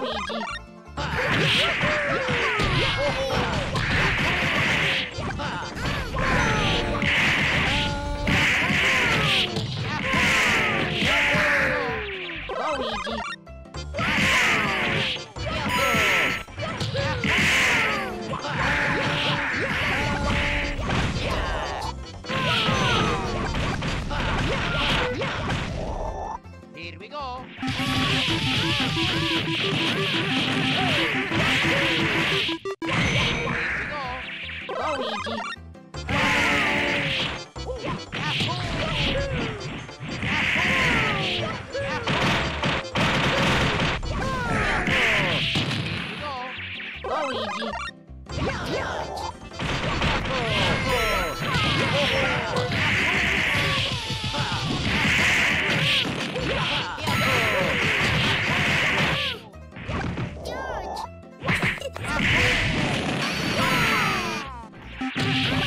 Luigi.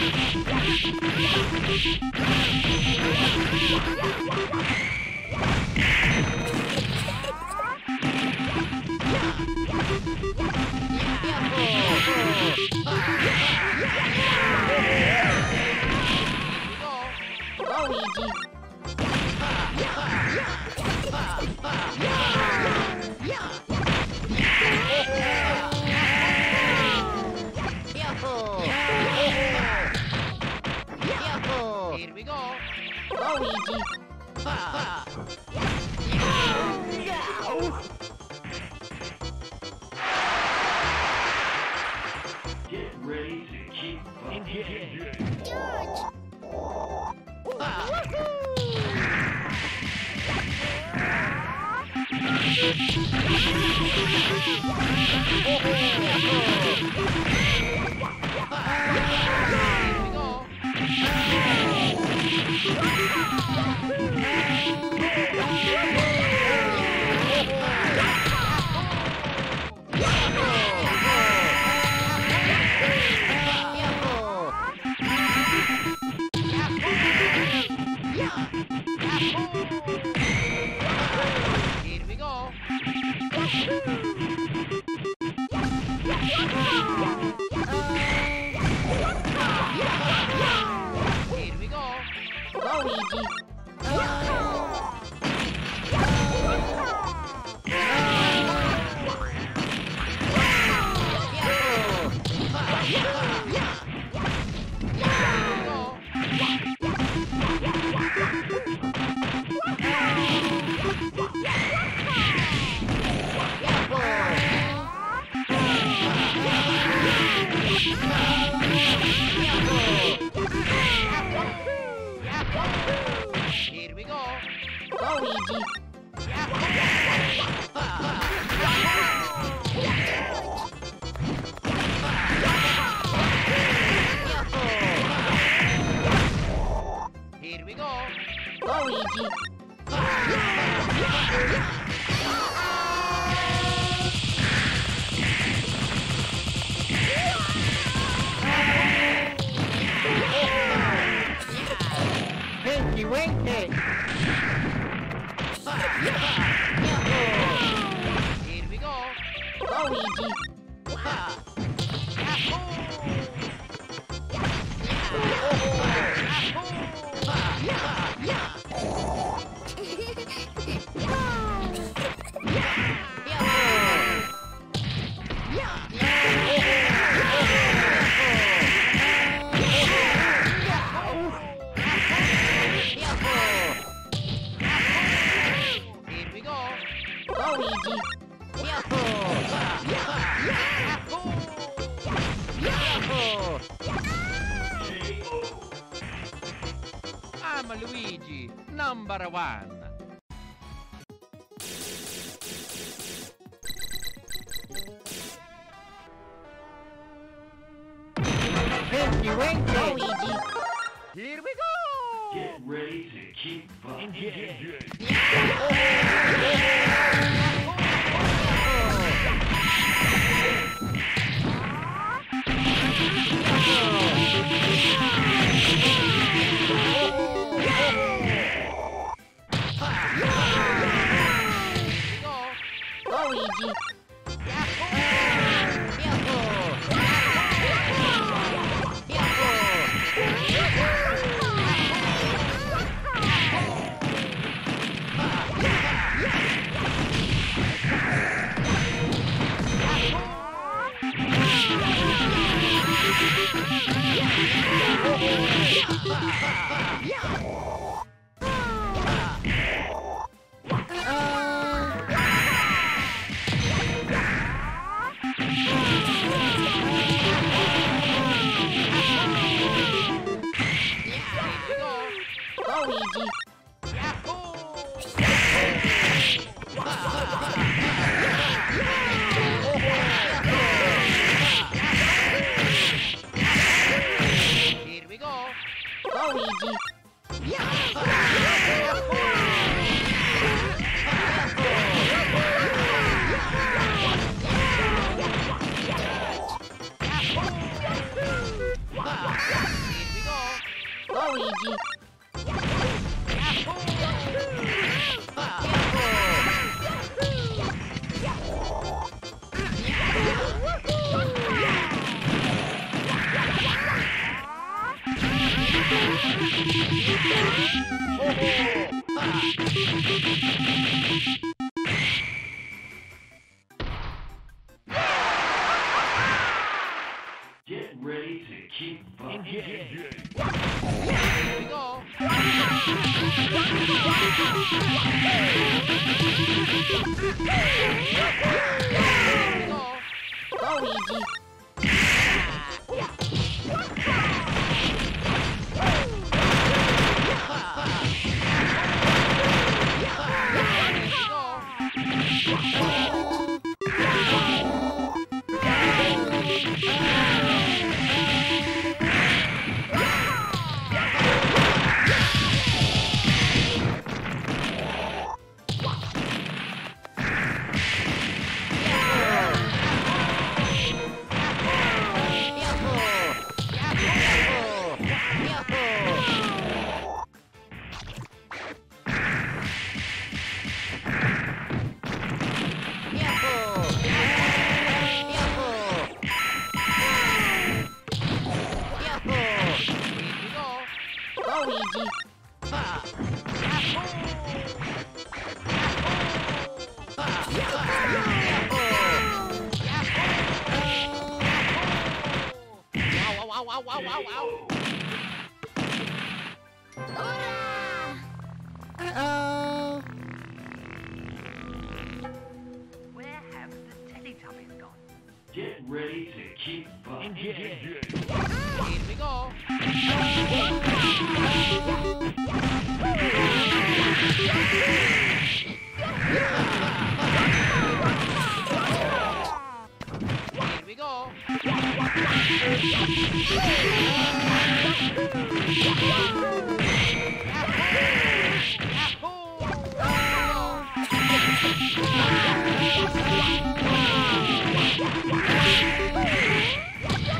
Yeah! Here we go. Get ready to keep engaged. Here we go. Here we go. Here we go. Luigi. Here we go. Here we go. Luigi. Here we go. Luigi. Tinky Winky. Here we go. Luigi. Here we go. Luigi. I'm Luigi, number one. Tinky Winky. Luigi. Here we go. Get ready to keep engaged. Luigi. Oh, Luigi. уйди. Hey! Uh-oh. Where have the gone? Get ready to keep fighting. Yeah. yeah. Here we go. go.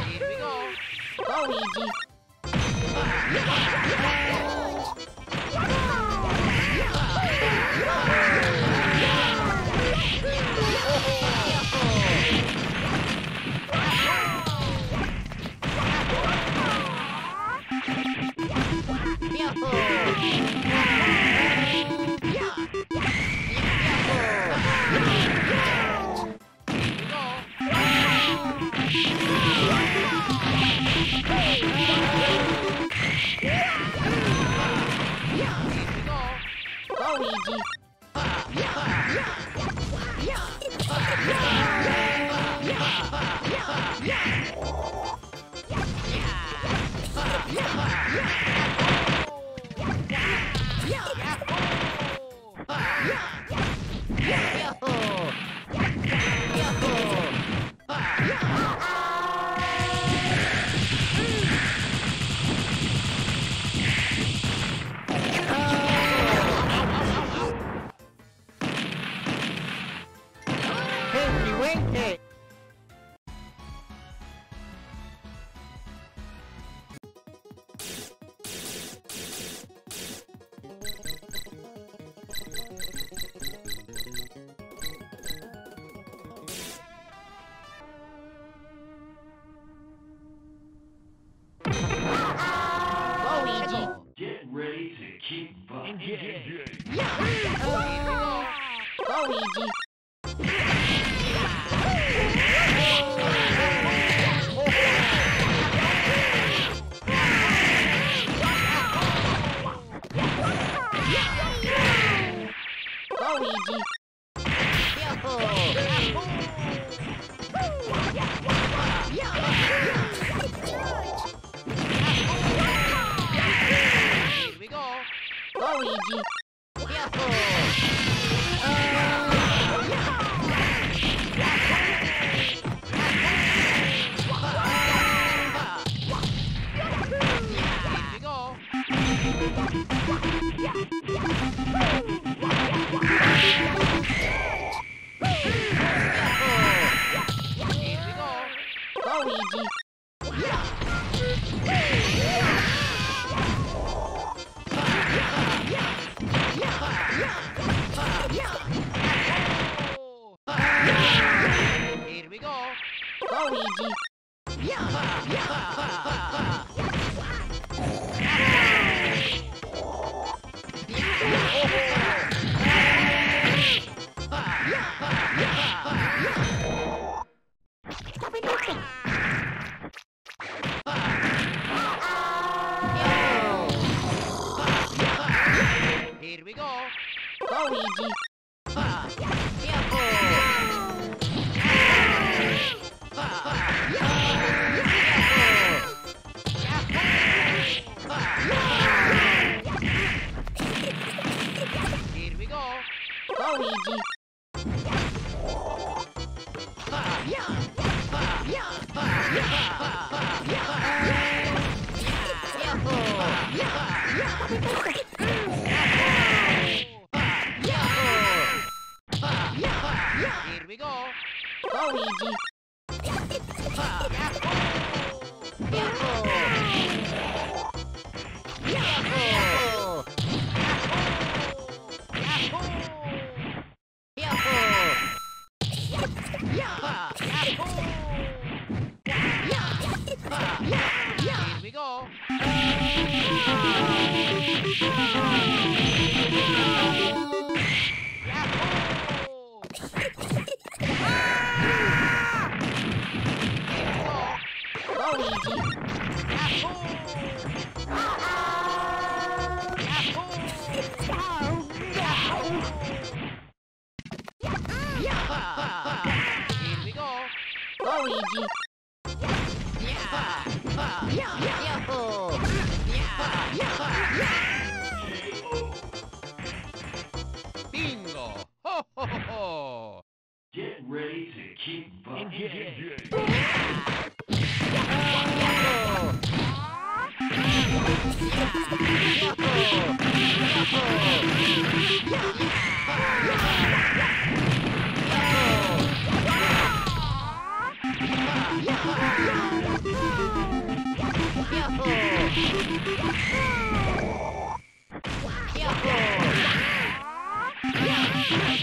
Here we go. Luigi. Yeah. Luigi. Luigi. Luigi. ready to kick butt. Yo! Yeah!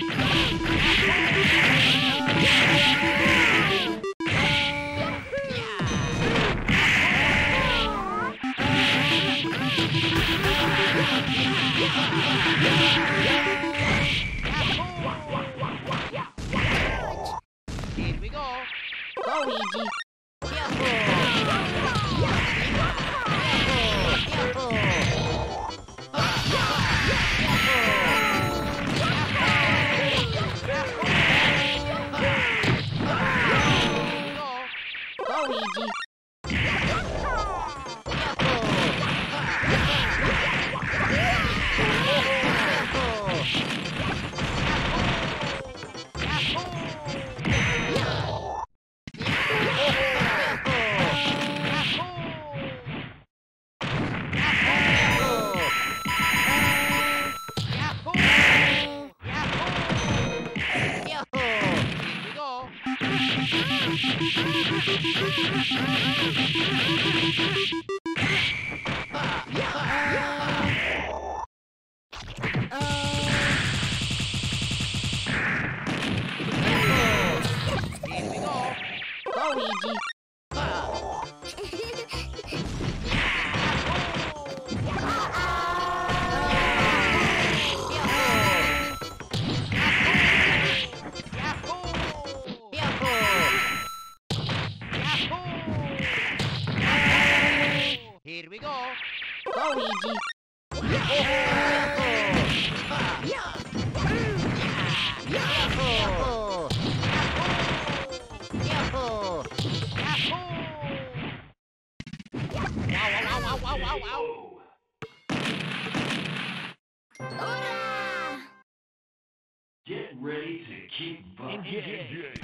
Keep bucking.